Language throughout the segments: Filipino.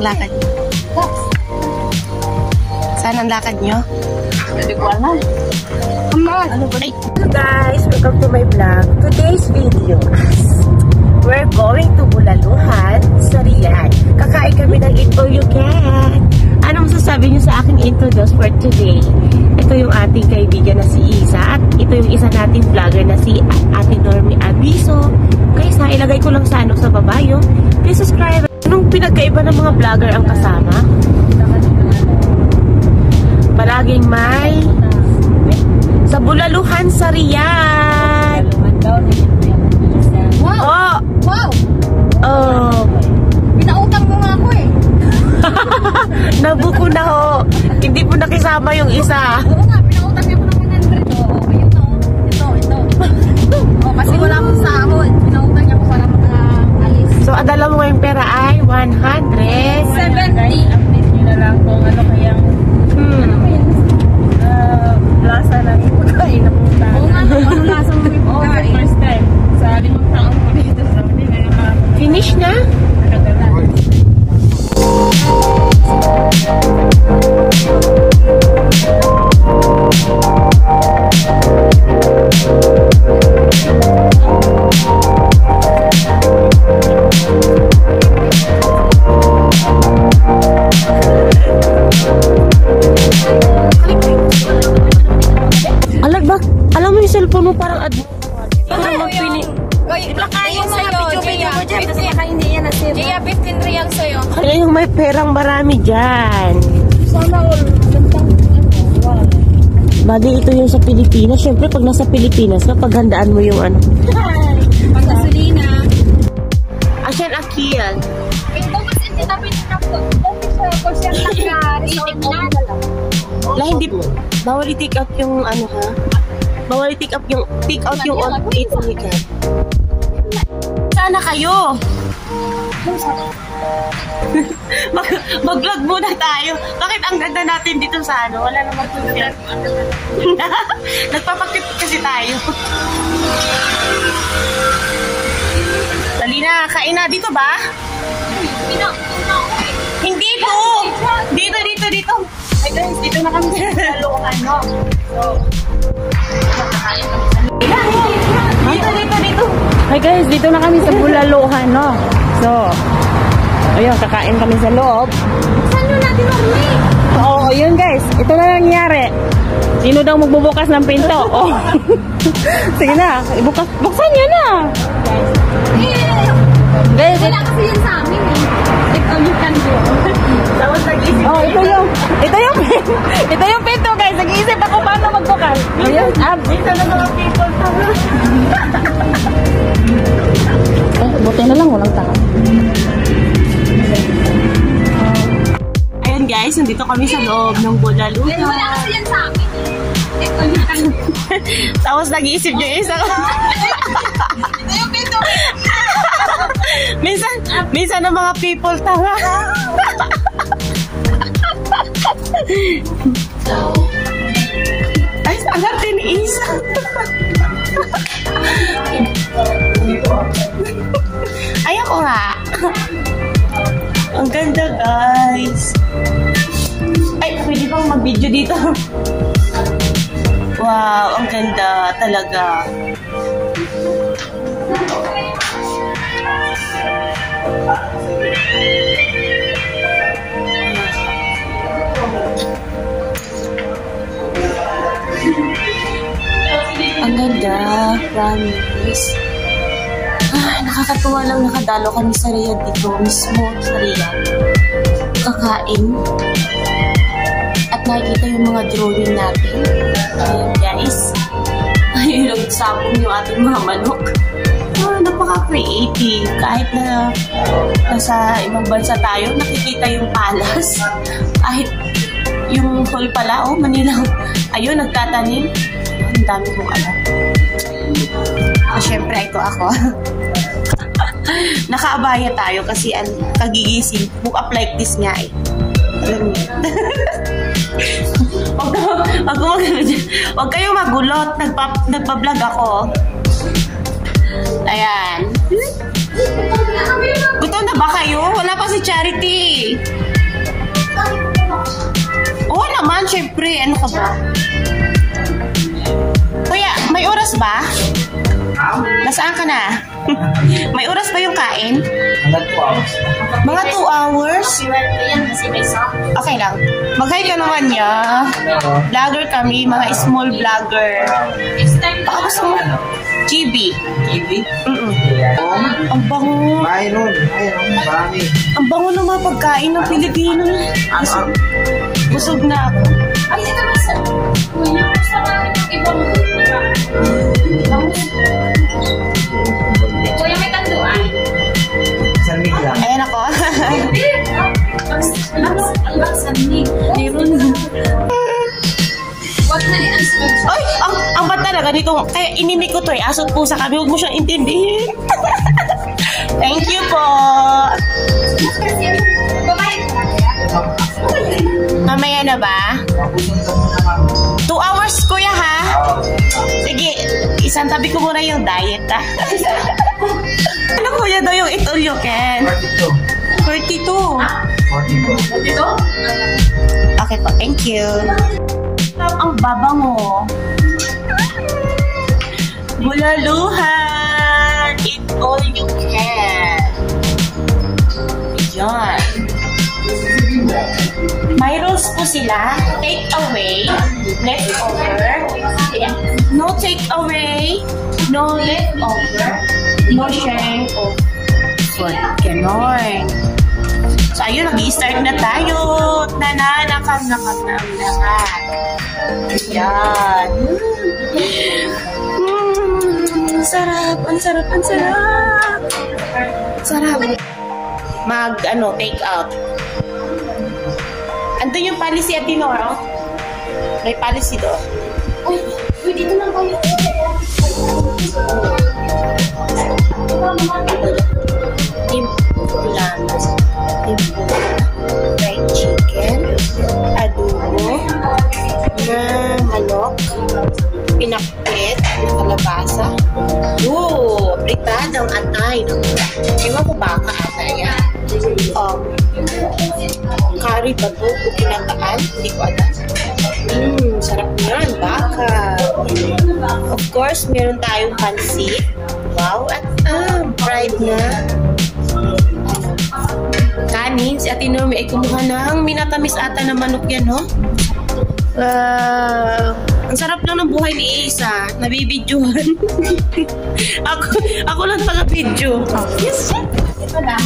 Ang lakad niyo? Saan ang lakad niyo? Hindi ko alam. Come on! Ano ba? Ay. Hello guys! Welcome to my vlog. Today's video We're going to Bulaluhan sa Riyadh. Kakain kami ng All You Can. Ano masasabi niyo sa aking introduce for today? Ito yung ating kaibigan na si Isa at ito yung isa nating vlogger na si Ate Normie Abiso. Guys, ha, ilagay ko lang sa ano sa baba yung please subscribe. Pinagkaiba ng mga vlogger ang kasama? Palaging may sa Bulaluhan sa Riyadh. Wow! Oh, Wow! oh. Pinautang mo nga ako eh. Nabuko na ho. Hindi po nakisama yung isa. Oo nga, pinautang niya ako ng 100. Oo, ayun o. Ito, ito. Oo, kasi wala akong sahod. Pinautang niya ako para makaalis. So, ang dala mo ngayong pera ay 100. 70. Update nyo na lang kung ano kayang Hmm. uh, lasa ng pagkain na punta. Oo nga, ano lasa mo yung pagkain? first time. Sa limang taong ko dito sa Saudi, ngayon na Finish na? May perang marami dyan. Sana all. Bali, ito yung sa Pilipinas. Siyempre, pag nasa Pilipinas, napaghandaan mo yung ano. Pagkasulina. Asyan Akil. Ito mas hindi na pinapot. Dati sa kursiyan lang ka. Itik na. La, hindi. Bawal i-take out yung ano ha? Bawal i-take out yung take out yung on it ka. Sana kayo. Mag mag-vlog muna tayo. Bakit ang ganda natin dito sa ano? Wala namang tubig. Nagpapakit kasi tayo. Dali na, kain na. Dito ba? Hindi to! Dito, dito, dito. Ay guys, dito na kami sa Caloocan, no? So, Dito, dito, dito. Hi guys, dito na kami sa Bulalohan, no? So, ayun, kakain kami sa loob. Saan nyo natin orme? Oo, yun guys. Ito na nangyari. Sino daw magbubukas ng pinto? Oh. Sige na, ibukas. Buksan niyo na. Guys, wala kasi yun sa amin eh. If all you can do. Tapos nag-isip. oh, ito yung, ito yung, ito yung pinto guys. Nag-iisip ako paano magbukas. Ayun, ah, Dito na mga people. Nandito kami sa loob ng Bulaluhan. wala kasi yan sa amin eh. Tapos nag-iisip yung isa. Pinto. minsan, minsan ng mga people tanga. Ay, ang arte ni Isa. Ay, ako nga. Ang ganda, guys. Bang mag-video dito? Wow, ang ganda talaga. Ang ganda, promise. Ah, nakakatuwa lang nakadalo kami sa Riyadh dito, mismo sa Riyadh. Kakain. At nakikita yung mga drawing natin. Ayan guys. Ayun, nagsabong yung ating mga manok. Ah, napaka-creative. Kahit na nasa ibang bansa tayo, nakikita yung palas. Kahit yung hall pala, oh, Manila. Ayun, nagtatanim. Ang dami kong alam. Ah, syempre, ito ako. Nakaabaya tayo kasi ang kagigising. Book up like this nga eh. Alam niyo. Huwag wag, wag, kayong magulot. Nagpa, nagpa-vlog ako. Ayan. Gutom na ba si Charity. Oo naman, syempre. Ano ka ba? Kuya, may oras ba? Nasaan ka na? may oras ba yung kain? Mga 2 hours? Okay lang. Mag-hi ka naman niya. Vlogger kami, mga small vlogger. Baka gusto mo? GB. TV? Mm-mm. Ang bango. Mayroon. Mayroon. Marami. Ang bango ng mga pagkain ng Pilipino. Busog, busog na ako. Ay, ito na sa... Kuya, gusto natin yung ibang... Kuya, may tanduan. Sarmig lang. Ayan ako. Meron. Wag na ni sponsor. Ay, ang, ang bata na ganito. Kaya inimik ko to eh. Asot pusa kami. Huwag mo siyang intindihin. Thank you po. Mamaya na ba? Two hours, kuya, ha? Sige, isang tabi ko muna yung diet, ha? ano, kuya, daw yung eat all you can? 42. 42. 42. Dito? Okay po, thank you. Ang babango. Bulaluhan. Eat all you can. Yan. May rules po sila. Take away, leftover. No take away, no leftover, no sharing of food. Ganon. So, ayun, nag-i-start na tayo. Nananakam-nakam na ang lahat. Yan. Mm, sarap, ang sarap, ang sarap. Sarap. Mag, ano, take out. Andun yung policy at Dinoro. May policy doon. Uy, uy, dito lang kayo. Timpulan. Timpulan. Fried chicken. Adobo. Na manok. Pinakpit. Na kalabasa. Oo, pritadang atay. Ewan ko baka ata yan. Um, curry ba to? O kinataan? Hindi ko alam. Mmm, sarap yan. Baka. Of course, meron tayong pansit. Wow, at ah, fried na. Kanin, si Ate Normie ay kumuha ng minatamis ata na manok yan, no? Ah, ang sarap lang ng buhay ni Isa. Nabibidyohan. ako, ako lang taga-video. Yes, ito na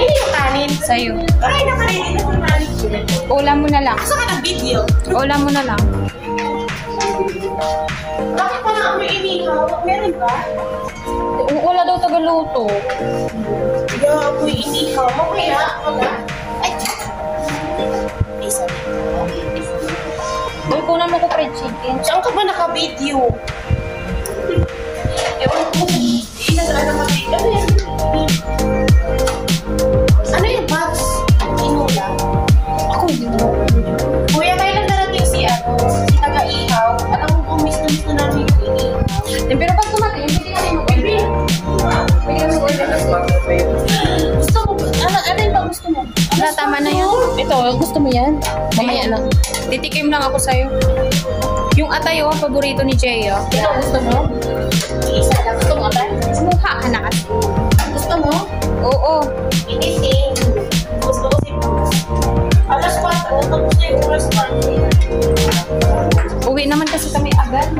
yun yung kanin? Sa'yo. Ay, na kanin. Ulam mo na lang. Asa ka ng video? Ulam mo na lang. Bakit parang amoy inihaw? Meron ba? Wala daw tagaluto. Yeah, amoy inihaw. Mamaya, wala. Ay, isa Uy, kunan mo ko fried chicken. Saan ka ba naka-video? Ewan ko. Hindi na saan naka-video. Ano yan? Gusto mo? Wala, tama na yun. Ito, gusto mo yan? Mamaya lang. Titikim lang ako sa'yo. Yung atay, oh, paborito ni Jay, oh. Ito, gusto mo? Isa lang. Gusto mo ba? Sumuha ka na kasi. Gusto mo? Oo. Anything. Gusto ko si Alas 4. Tapos na yung oras 4. Uwi naman kasi kami agad.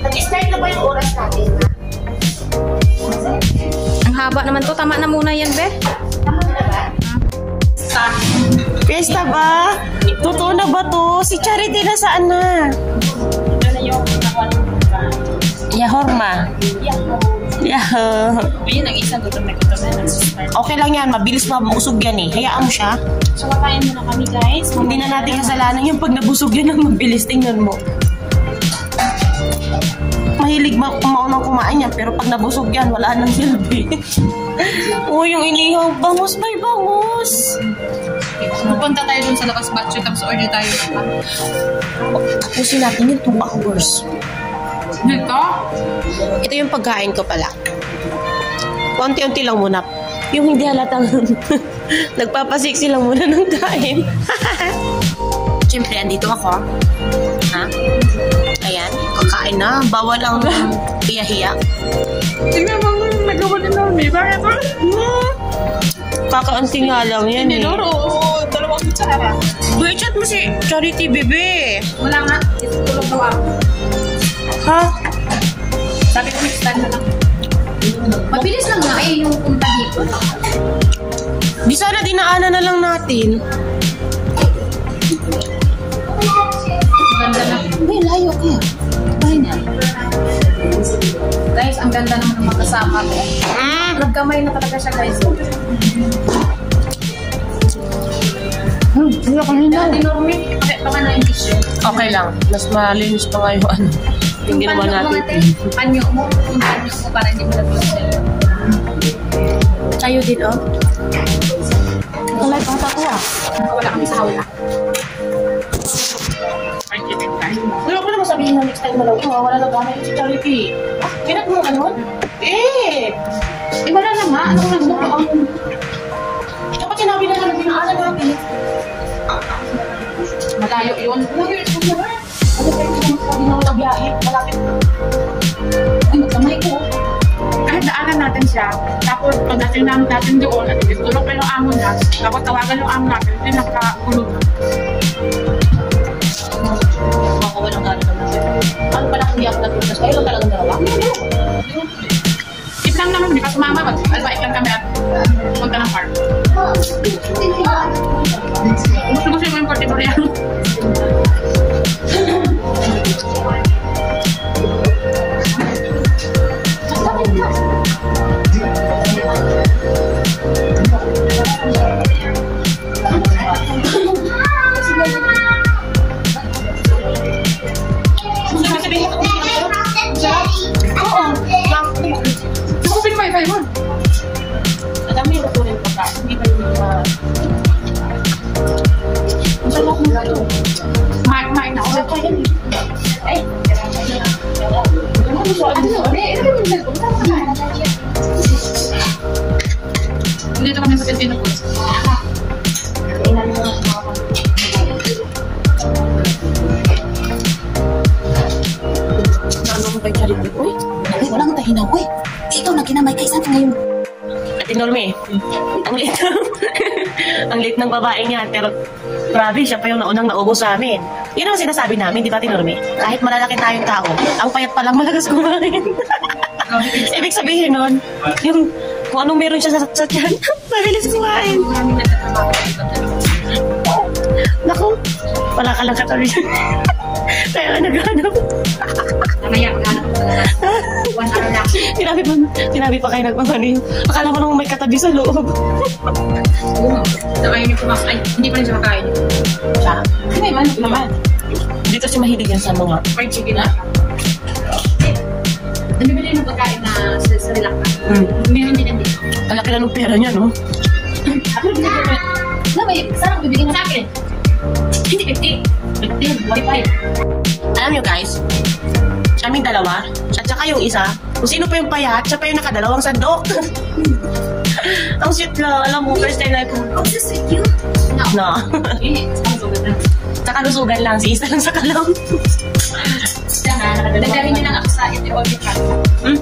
Nag-start na ba yung oras natin? Ang haba naman to. Tama na muna yan, be. Tama na ba? Fiesta ba? Totoo na ba to? Si Charity na saan na? Yahorma. Yahoo. Ayun, ang isang gutom na gutom na Okay lang yan. Mabilis mabusog yan eh. Hayaan mo siya. So, kakain muna kami, guys. Hindi na natin kasalanan yung pag nabusog yan ng mabilis. Tingnan mo. Mahilig ma maunang kumain yan, pero pag nabusog yan, wala nang silbi. oh, yung inihaw. Bangus, may bangus. Pupunta tayo dun sa labas batcho, tapos order tayo. Tapusin natin yung 2 hours. Dito? Ito yung pagkain ko pala. Konti-unti lang muna. Yung hindi halatang nagpapasiksi lang muna ng kain. Siyempre, andito ako. Ha? Ayan, kakain na. Bawal ang hiya-hiya. Tingnan mo, nagawa na namin. Bakit? Kakaunti nga lang yan eh. Dinoro, dalawang kutsara. Uy, chat mo si Charity, bebe. Wala nga, tulog daw ako. Ha? Sabi ko, next time na lang. Mabilis lang nga eh, yung punta dito. Di sana dinaanan na lang natin. Uy, layo kaya. Ay na. Guys, ang ganda naman ng mga kasama ko. Mm. Nagkamay na talaga siya, guys. Hmm, hindi ako Kaya dinorme, baka na yung tissue. Okay lang. Mas malinis pa nga yung ano. Yung ginawa panyo mo, natin. ate. Panyo mo. Yung panyo mo para hindi mo sa'yo. Tayo din, oh. Wala pa ako ah. Wala kami sa hawla. Na na lang. Oh, wala na gamit si Charity. Kinat mo ano? Eh! Eh, wala na nga. Ano nang gusto ang... Dapat sinabi na lang dinaanan natin. Malayo yun. Ano kayo kung sabi na wala biyahe? Malapit. Ay, magkamay ko. kahit daanan natin siya, tapos pagdating namin natin doon, at tulog pa yung amo niya, tapos tawagan yung amo natin, hindi nakakulog na. Ano pala kung iyak na tulad kayo lang talagang dalawa? If lang naman, hindi ka sumama, mag albait lang kami at punta ng park. Gusto gusto mo yung portable yan. Na kinamay kay Santa ngayon. Ate Norme, ang late ang late ng babae niya, pero grabe, siya pa yung naunang naubo sa amin. Yun ang sinasabi namin, di ba, Ate? Kahit malalaki tayong tao, ang payat pa lang malakas kumain. Ibig sabihin nun, yung kung anong meron siya sa, sa tiyan, mabilis kumain. Naku, wala ka lang katabi. Kaya naghanap. Mamaya, maghanap ko talaga. One hour lang. Sinabi pa, sinabi pa kayo nagmamanin. Akala ko naman may katabi sa loob. Oo. Nakain niyo pumas. Ay, hindi pa rin siya makain. Siya, Hindi, manok naman. dito si mahilig yan sa mga Fried chicken na. Nabibili ng pagkain na sa, sa relax na. Hmm. Meron din din. Ang laki na ng pera niya, no? Ako rin binigyan ko. Alam mo, sarang bibigyan na sa akin. Hindi 50. 50, 45. Alam nyo guys, kaming dalawa, at saka yung isa, kung sino pa yung payat, siya pa yung nakadalawang sandok. Ang sweet lang, alam mo, first time na ito. Oh, so sweet you. No. No. Eh, na. sa kalusugan lang, si isa lang sa kalam. Nagdami niya lang ako sa ito. All the time. Hmm?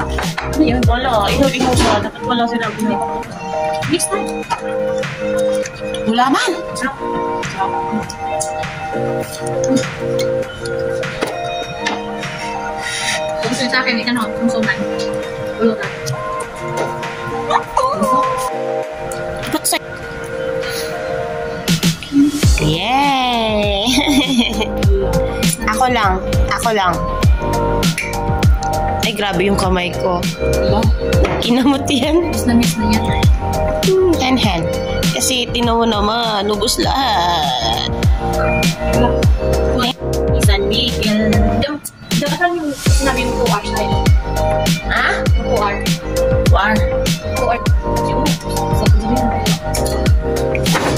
Ano yun? Wala, ikaw-ikaw siya. Dapat wala sinabi niya. Next time. Wala man. Kung gusto niyo sa akin, ikaw na, kumsuman. Ba't sa... Yay! ako lang. Ako lang. Ay, grabe yung kamay ko. Kinamot yan. Miss na miss na yan. Hmm, hand-hand. Kasi tinaw naman, ubus lahat. San Miguel. Dapat lang yung sinabi yung 2 hours tayo. Ha? 2 hours. War. 2 hours. Siguro. Sa sabihin na tayo.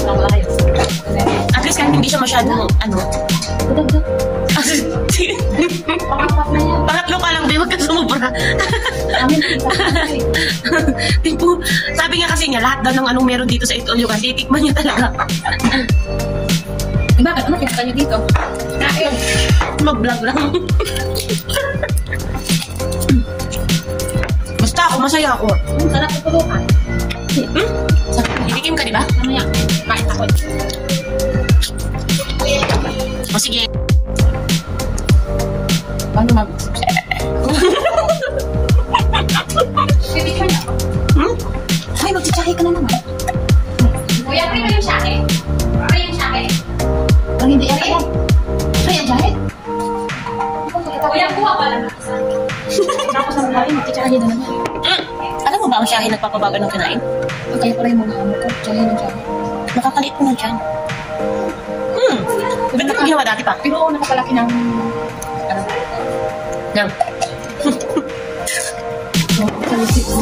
Lang tayo. At least kahit hindi siya masyadong, ano. Pangatlo ka lang, babe. Huwag ka sumubra. tipo, sabi nga kasi niya, lahat daw ng anong meron dito sa Itolyo kasi, tikman niya talaga. Bakit? Ano kinaka niyo dito? Kain. Mag-vlog lang. Basta ako, masaya ako. Hmm, sarap ito pulukan. Hmm? Itikim ka, di ba? Mamaya. Kain ako. O sige. Paano mag... Titikman niya. Hmm? Ay, magtsatsahe ka na naman. Kuya, pre yung shahe? Pre yung shahe? Ang hindi yan yan. Ay, ang jahe. Kuya, kuha pala ng isa. Tapos ang bahay, magtsatsahe na naman. Mm. Alam mo ba ang siyahin nagpapabagal ng kinain? Kaya pala yung mga ano ko, jahe ng jahe. Nakakalit mo na dyan. Hmm. Ganda ng ginawa dati pa. Pero nakapalaki ng... Ano? Ng...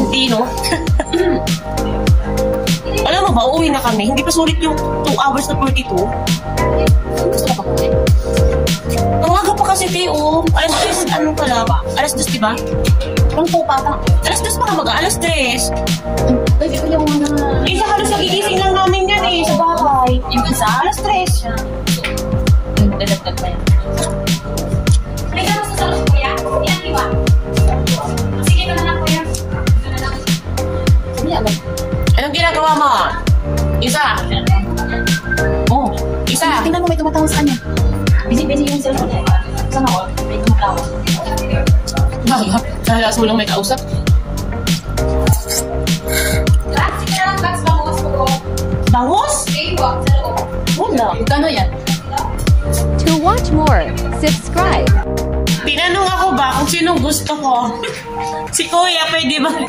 Hindi, no? Alam mo ba, uuwi na kami. Hindi pa sulit yung 2 hours na 42. Gusto ka pa kasi. Ang aga pa kasi, Teo. Alas 3, ano pala ba? Alas 2, diba? Ang po pa. Alas 2 pa ka baga? Alas 3. Pwede ko yung mga... Eh, halos nagigising lang namin yan eh, sa bahay. Yung sa alas 3 dadagdag na yan. May ka sa salon, kuya? Ilan iba? Sige na lang, kuya. Na lang. Hindi alam. Anong ginagawa mo? Isa. Oh, isa. Tingnan mo, may tumatawag sa kanya. Busy-busy yung cellphone. Saan ako? May tumatawag. Baba, sa halas mo lang may kausap. Sige na lang, Bags, bangus ko. Bangos? Okay, wag, sa loob. Wala. Kano yan? Watch more, subscribe. Tinanong ako ba kung sinong gusto ko? si Kuya, pwede ba?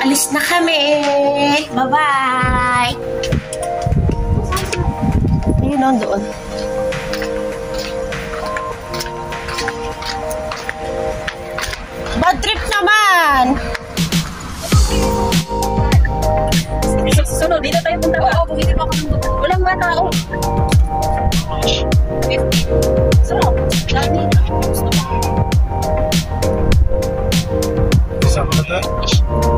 Alis na kami. Bye-bye. Ayun on doon. Bumili pa ako ng buto. Walang mga tao. 50. Sarap. Dami. Gusto ko. Kasama na tayo?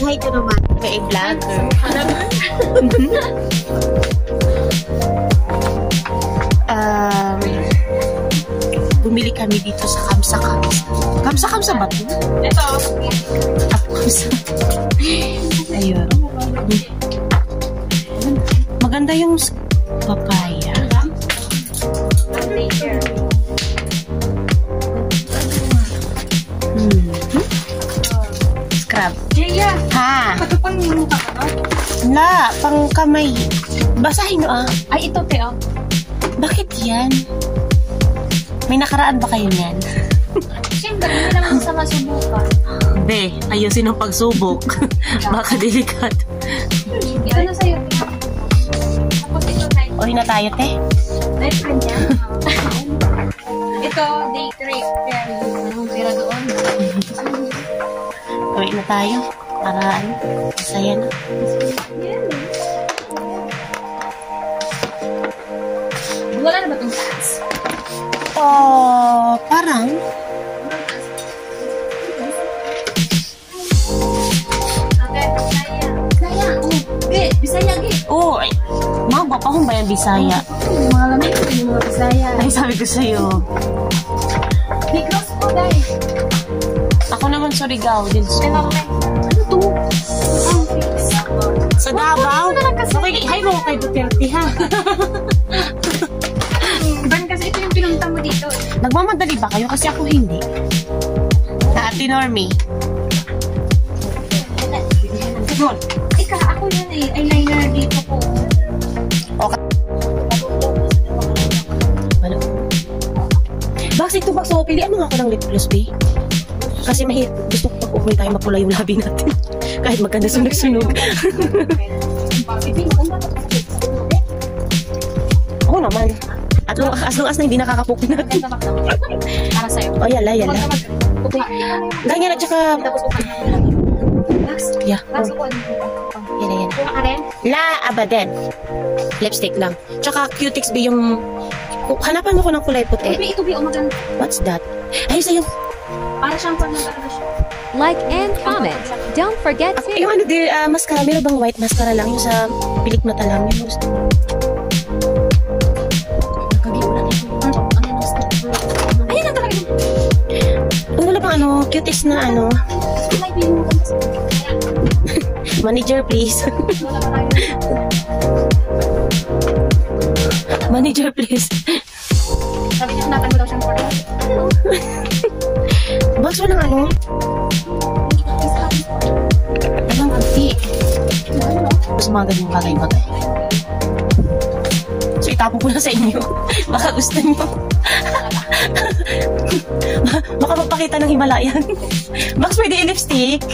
Buhay ka naman. May vlogger. um, bumili kami dito sa Kamsa Kamsa. Kamsa Kamsa ba ito? Ito. Kamsa. Ayun. Maganda yung Jaya, Ha? patupang yung ka. La, pang kamay. Basahin nyo ah. Ay, ito, Teo. Bakit yan? May nakaraan ba kayo niyan? Siyempre, hindi naman sa masubukan. Be, ayusin ang pagsubok. Baka delikat. Ito na sa'yo, Teo. Tapos ito, night, Uwi na tayo, te. night ka niya. ito, day trip. Pero yung doon. Uwi na tayo. Para masaya na. Wala na ba itong taas? Oh, parang. Ate, Bisaya. Bisaya, oh. Bisaya, ay, mga ba pa kung ba yan Bisaya? Mga lamig ko yung mga Bisaya. Ay, sabi ko sa'yo. Big cross po, guys. Ako naman sa Rigao din. Sa Davao? Okay, hi mo kay Duterte ha. Ban kasi ito yung pinunta mo dito. Nagmamadali ba kayo? Kasi ako hindi. Na Ate Normie. Good. Ika, ako yun eh. Eyeliner dito ko. Ano? Bakit ito ba? So, pilihan mo nga ako ng lip gloss, babe. Kasi mahirap. Gusto ko pag umuwi tayo mapula yung labi natin. Kahit magkanda sunog-sunog. Oo naman. At long, as long as na hindi nakakapukin natin. Para sa'yo. O, yala, yala. Ganyan at saka... Yeah. Oh, ka rin? La Abaden. Lipstick lang. Tsaka Cutix B yung... Hanapan mo ko ng kulay puti. Ito, oh, maganda. What's that? Ay, sa'yo. Para siyang pag. Like and comment. Don't forget to Yung ano, dear, ah, mascara. Meron bang white mascara lang? Yung sa pilik mata lang. Yung gusto. Ayun na talaga. Ang wala bang ano, cutest na ano. Manager, please. Manager, please. Sabi niya, hanapan mo daw siyang corner. Box mo ng ano? Kanti? Gusto mga ganyung bagay-bagay. So, itapo ko na sa inyo. Baka gusto nyo. Ba- Baka magpakita ng Himalayan. Max, pwede i-lipstick.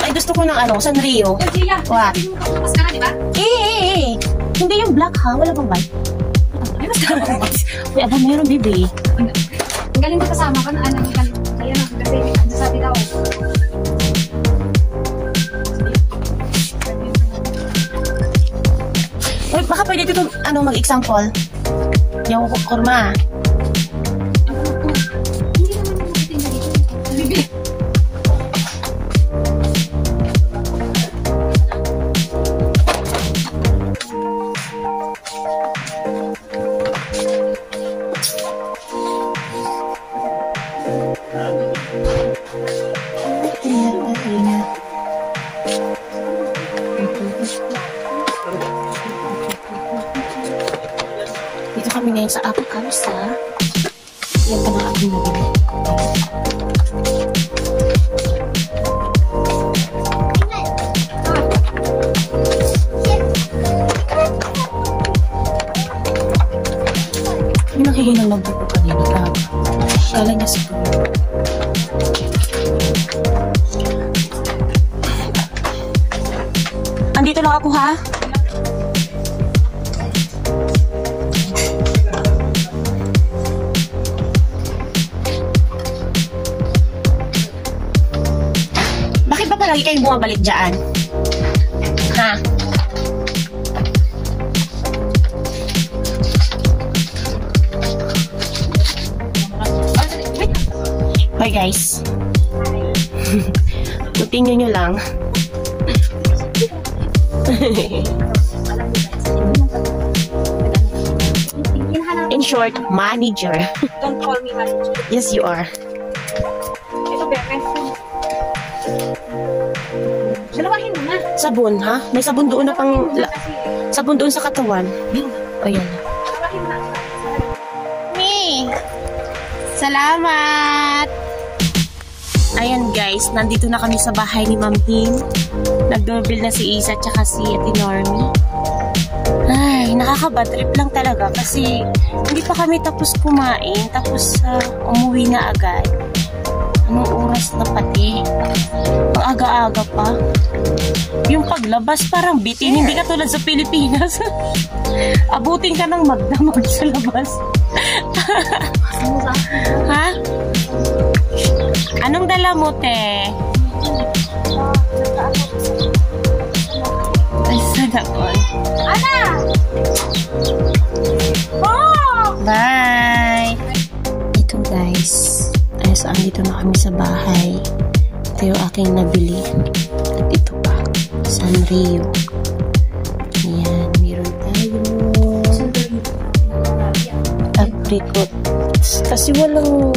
Ay, gusto ko ng ano, Sanrio. Gia, What? maskara, di ba? Eh, eh, eh. Hindi yung black ha. Wala bang white? Ay, maskara ko. Uy, aba, meron, baby. Ang galing ko kasama ka na galing. Kaya na, kasi pwede dito, ano, mag-example. Yung kurma. Bumabalik dyan? Ha? Bye guys. Tingnan nyo lang. short, manager. Don't call me manager. yes, you are. Ito, Bebe. Sabon, ha? May sabon doon na pang... La, sabon doon sa katawan. O, yan. Me! Salamat! Ayan guys, nandito na kami sa bahay ni Ma'am Hing. Nag-doorbell na si Isa tsaka si Ate Normie. Ay, nakaka-bad trip lang talaga kasi hindi pa kami tapos kumain tapos ah, umuwi na agad. Anong oras na pati? Ang aga-aga pa. Yung paglabas parang bitin, hindi ka tulad sa Pilipinas. Abutin ka ng magdamag sa labas. ha? Anong dala mo, te? Aking nabili. At ito pa, Sanrio. Ayan, meron tayo. Apricot. Kasi walang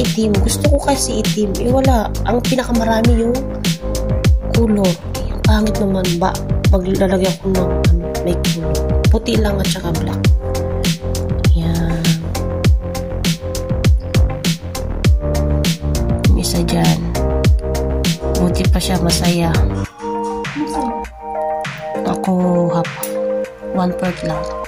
itim. Gusto ko kasi itim. Eh wala. Ang pinakamarami yung kulor. Ang pangit naman ba? Maglalagyan ko ng ano, may kulor. Puti lang at saka black. Siya masaya. Ako, hap. One part lang.